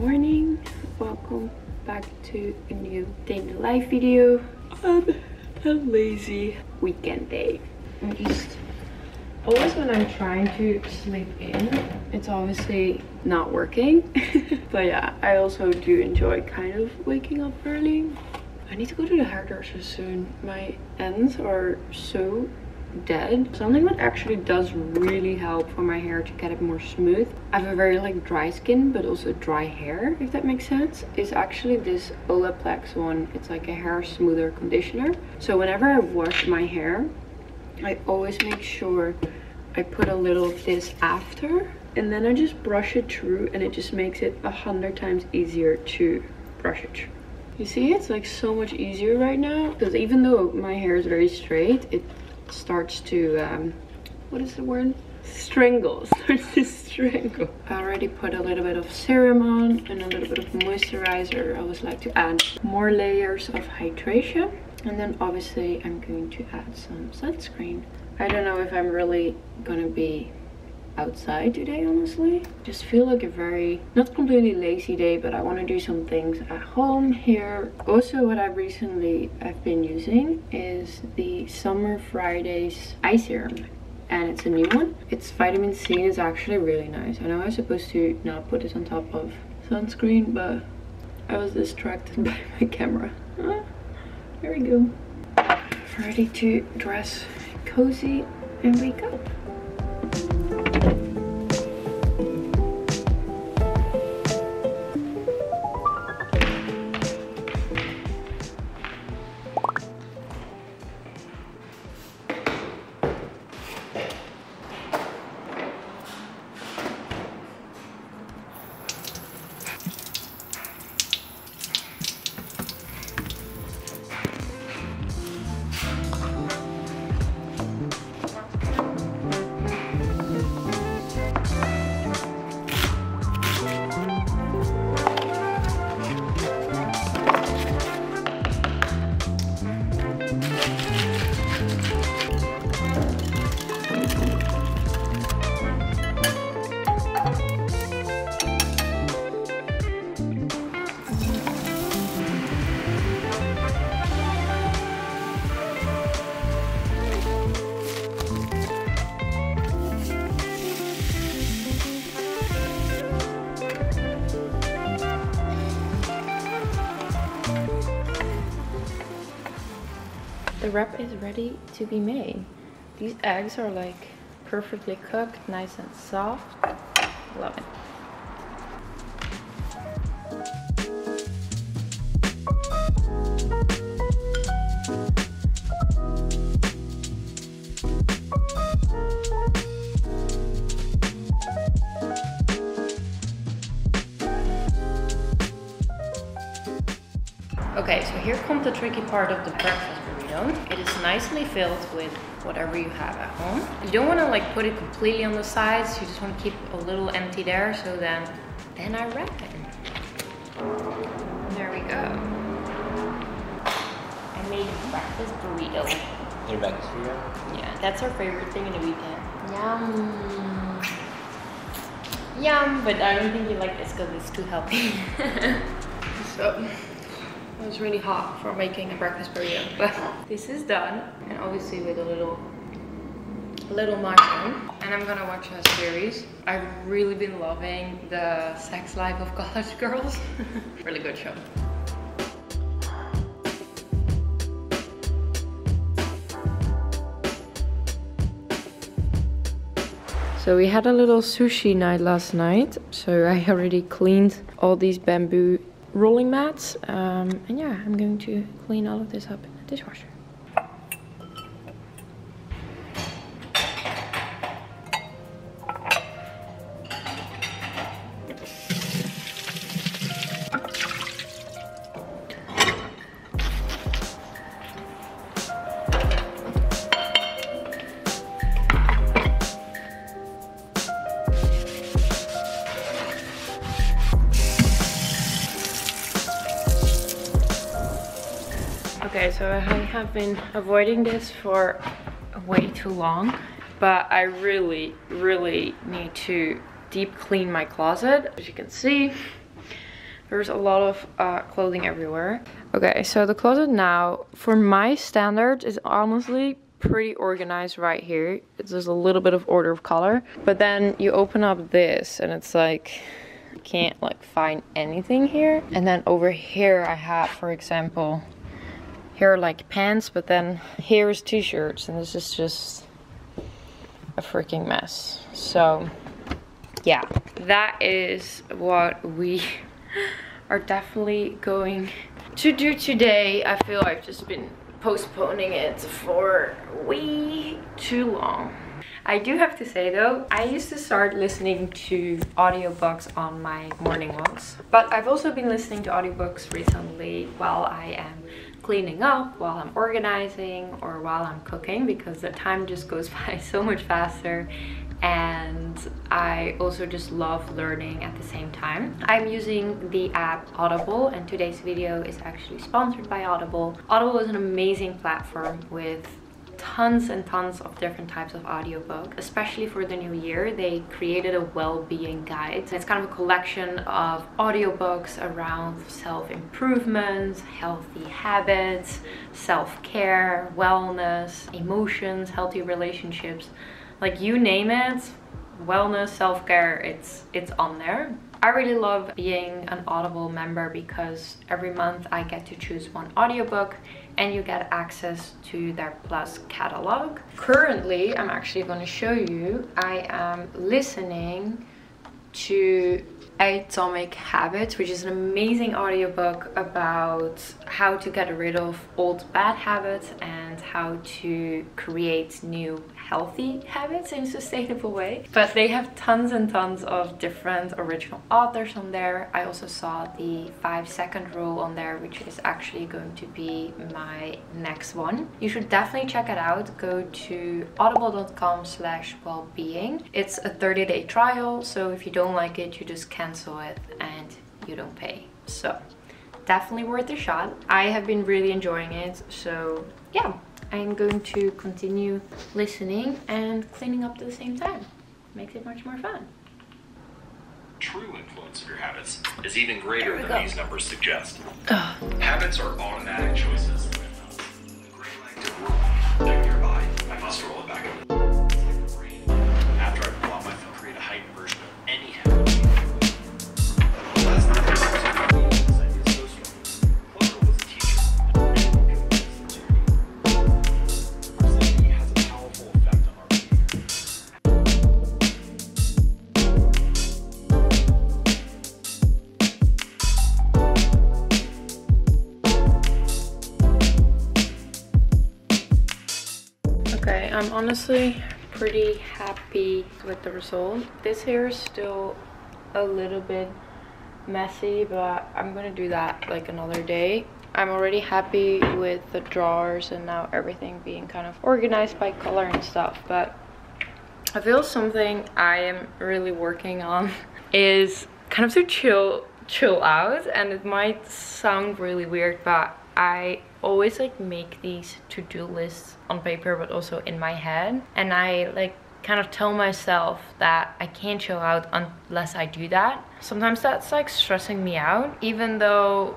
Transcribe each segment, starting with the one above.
morning. Welcome back to a new day in the life video on a lazy weekend day. I'm just always when i'm trying to sleep in it's obviously not working. But yeah i also do enjoy kind of waking up early. I need to go to the hairdresser soon. My ends are so dead. Something that actually does really help for my hair to get it more smooth. I have a very like dry skin but also dry hair if that makes sense. Is actually this Olaplex one. It's like a hair smoother conditioner. So whenever I wash my hair I always make sure I put a little of this after and then I just brush it through and it just makes it a hundred times easier to brush it through. You see, it's like so much easier right now because even though my hair is very straight, it starts to, um, what is the word? Strangle, starts to strangle. I already put a little bit of serum on and a little bit of moisturizer. I always like to add more layers of hydration. And then obviously I'm going to add some sunscreen. I don't know if I'm really gonna be outside today honestly. Just feel like a very not completely lazy day but i want to do some things at home here. Also what i recently have been using is the summer fridays eye serum and it's a new one. It's vitamin c it's actually really nice. I know i was supposed to not put this on top of sunscreen but i was distracted by my camera. Ah, there we go. Ready to dress cozy and wake up the wrap is ready to be made. These eggs are like perfectly cooked, nice and soft. Love it. Okay, so here comes the tricky part of the breakfast burrito. It is nicely filled with whatever you have at home. You don't want to like put it completely on the sides. You just want to keep a little empty there. So then, then I wrap it. There we go. I made a breakfast burrito. Your breakfast burrito? Yeah, that's our favorite thing in the weekend. Yum. Yum, but I don't think you like this because it's too healthy. so. Was really hot for making a breakfast burrito, but this is done. And obviously with a little, little mushroom. And I'm gonna watch a series. I've really been loving the sex life of college girls. really good show. So we had a little sushi night last night. So I already cleaned all these bamboo rolling mats. Um, and yeah, I'm going to clean all of this up in the dishwasher. So I have been avoiding this for way too long, but I really, really need to deep clean my closet. As you can see, There's a lot of uh, clothing everywhere. Okay, so the closet now, for my standards, is honestly pretty organized right here. Just a little bit of order of color. But then you open up this and it's like, you can't like find anything here. And then over here I have, for example, here are like pants, but then here's t-shirts and this is just a freaking mess. So yeah, that is what we are definitely going to do today. I feel I've just been postponing it for way too long. I do have to say though, I used to start listening to audiobooks on my morning walks. But I've also been listening to audiobooks recently while I am cleaning up, while I'm organizing, or while I'm cooking because the time just goes by so much faster and I also just love learning at the same time. I'm using the app Audible and today's video is actually sponsored by Audible. Audible is an amazing platform with tons and tons of different types of audiobook especially for the new year. They created a well-being guide. It's kind of a collection of audiobooks around self-improvement healthy habits self-care wellness emotions healthy relationships. Like you name it wellness self-care it's it's on there I really love being an Audible member because every month I get to choose one audiobook and you get access to their Plus catalog. Currently, I'm actually going to show you, I am listening to Atomic Habits, which is an amazing audiobook about how to get rid of old bad habits and how to create new healthy habits in a sustainable way. But they have tons and tons of different original authors on there. I also saw the five second rule on there, which is actually going to be my next one. You should definitely check it out. Go to audible.com slash wellbeing. It's a 30 day trial, so if you don't like it, you just cancel it and you don't pay. So definitely worth a shot. I have been really enjoying it. So yeah, I'm going to continue listening and cleaning up at the same time. Makes it much more fun. True influence of your habits is even greater than go. these numbers suggest. Ugh. Habits are automatic choices. I'm honestly pretty happy with the result. This hair is still a little bit messy, but I'm gonna do that like another day. I'm already happy with the drawers and now everything being kind of organized by color and stuff, but I feel something I am really working on is kind of to chill chill out and it might sound really weird, but I always like make these to-do lists on paper but also in my head. And I like kind of tell myself that I can't chill out unless I do that. Sometimes that's like stressing me out even though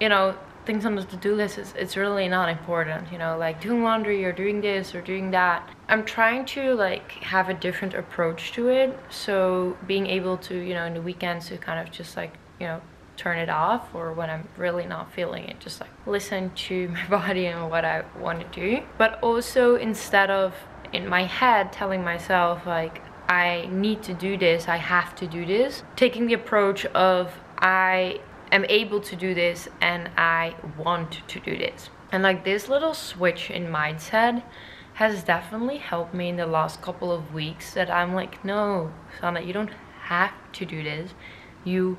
you know things on the to-do list is it's really not important you know like doing laundry or doing this or doing that. I'm trying to like have a different approach to it. So being able to you know in the weekends to kind of just like you know turn it off or when I'm really not feeling it just like listen to my body and what I want to do. But also instead of in my head telling myself like I need to do this I have to do this taking the approach of I am able to do this and I want to do this. And like this little switch in mindset has definitely helped me in the last couple of weeks that I'm like no Sanne you don't have to do this. You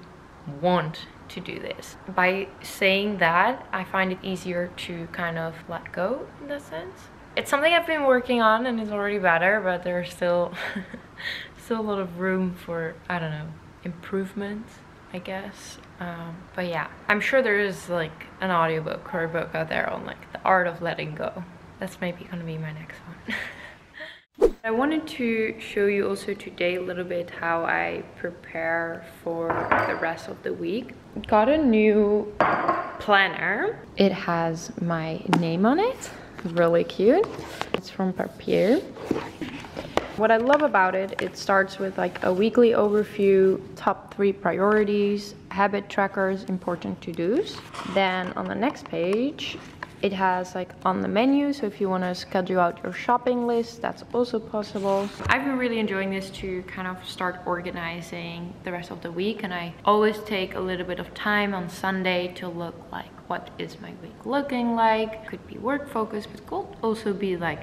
want to do this. By saying that, I find it easier to kind of let go in that sense. It's something I've been working on and it's already better, but there's still still a lot of room for, I don't know, improvement, I guess. Um, but yeah, I'm sure there is like an audiobook or a book out there on like the art of letting go. That's maybe gonna be my next one. I wanted to show you also today a little bit how I prepare for the rest of the week. Got a new planner. It has my name on it. Really cute. It's from Papier. What I love about it, it starts with like a weekly overview, top three priorities, habit trackers, important to-dos. Then on the next page, it has like on the menu, so if you want to schedule out your shopping list, that's also possible. I've been really enjoying this to kind of start organizing the rest of the week and I always take a little bit of time on Sunday to look like what is my week looking like. Could be work focused, but could also be like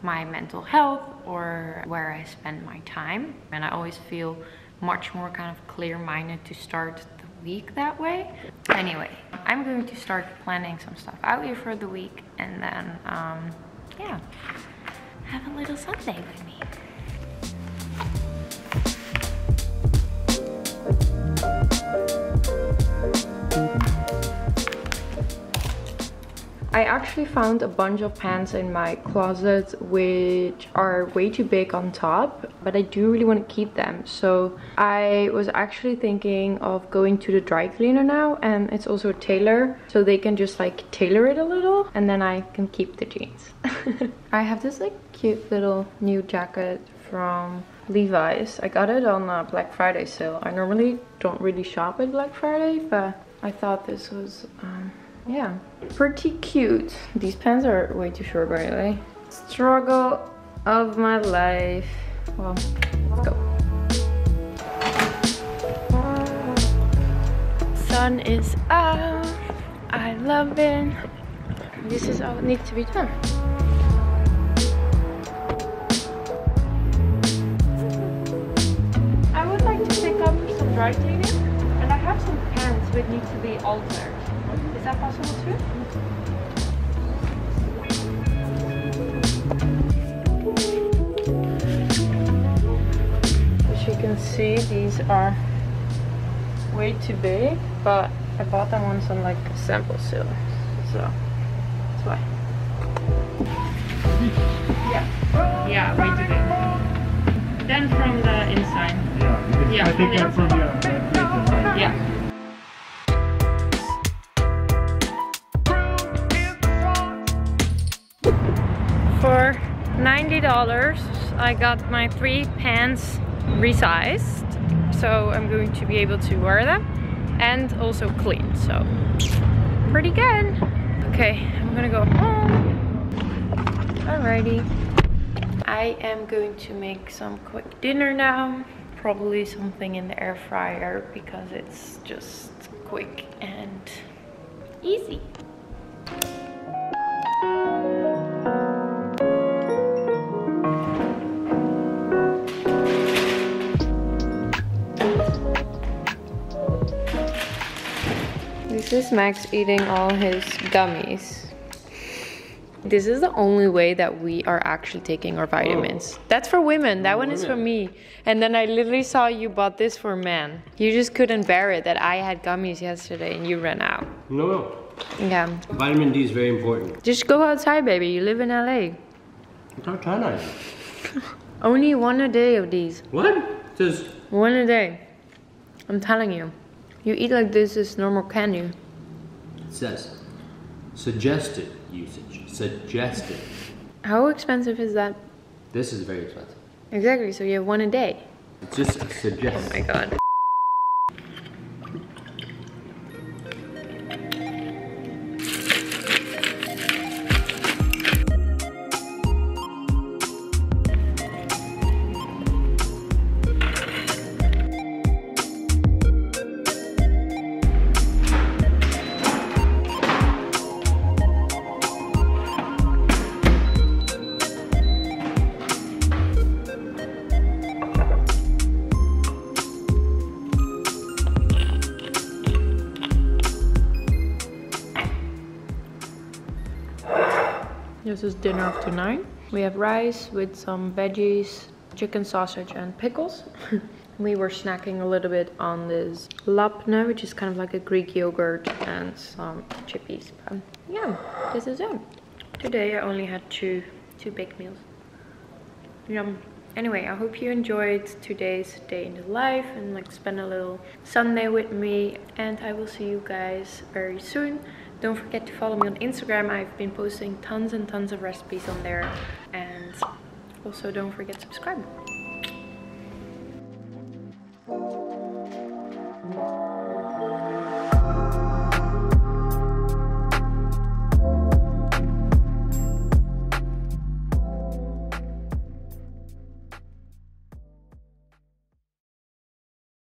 my mental health or where I spend my time. And I always feel much more kind of clear-minded to start week that way. Anyway, I'm going to start planning some stuff out here for the week and then, um, yeah, have a little Sunday with me. I actually found a bunch of pants in my closet which are way too big on top but I do really want to keep them so I was actually thinking of going to the dry cleaner now and it's also a tailor so they can just like tailor it a little and then I can keep the jeans. I have this like cute little new jacket from Levi's. I got it on a Black Friday sale. I normally don't really shop at Black Friday but I thought this was um, yeah. Pretty cute. These pants are way too short by the way. Struggle of my life. Well let's go. Sun is out i love it. This is all it needs to be done. I would like to pick up some dry cleaning and i have some pants which need to be altered is that possible too? As you can see, these are way too big, but I bought them once on like a sample sale, so that's why. Yeah, yeah, way too big. Then from the inside. Yeah, Yeah, I think from that's from yeah. $90, I got my three pants resized. So I'm going to be able to wear them and also clean. So pretty good. Okay, I'm gonna go home. Alrighty. I am going to make some quick dinner now. Probably something in the air fryer because it's just quick and easy. Is Max eating all his gummies. This is the only way that we are actually taking our vitamins. That's for women. That one is for me. And then I literally saw you bought this for men. You just couldn't bear it that I had gummies yesterday and you ran out. No, no. Yeah. Vitamin D is very important. Just go outside, baby. You live in LA. I'm not to. Only one a day of these. What? Says One a day. I'm telling you. You eat like this is normal candy. It says suggested usage. Suggested. How expensive is that? This is very expensive. Exactly, so you have one a day. It's just a suggest. Oh my god. This is dinner of tonight. We have rice with some veggies, chicken sausage and pickles. we were snacking a little bit on this labneh, which is kind of like a Greek yogurt and some chippies. But yeah, this is it. Today I only had two two big meals. yeah. Anyway, I hope you enjoyed today's day in the life and like spend a little Sunday with me. And I will see you guys very soon. Don't forget to follow me on Instagram. I've been posting tons and tons of recipes on there. And also don't forget to subscribe.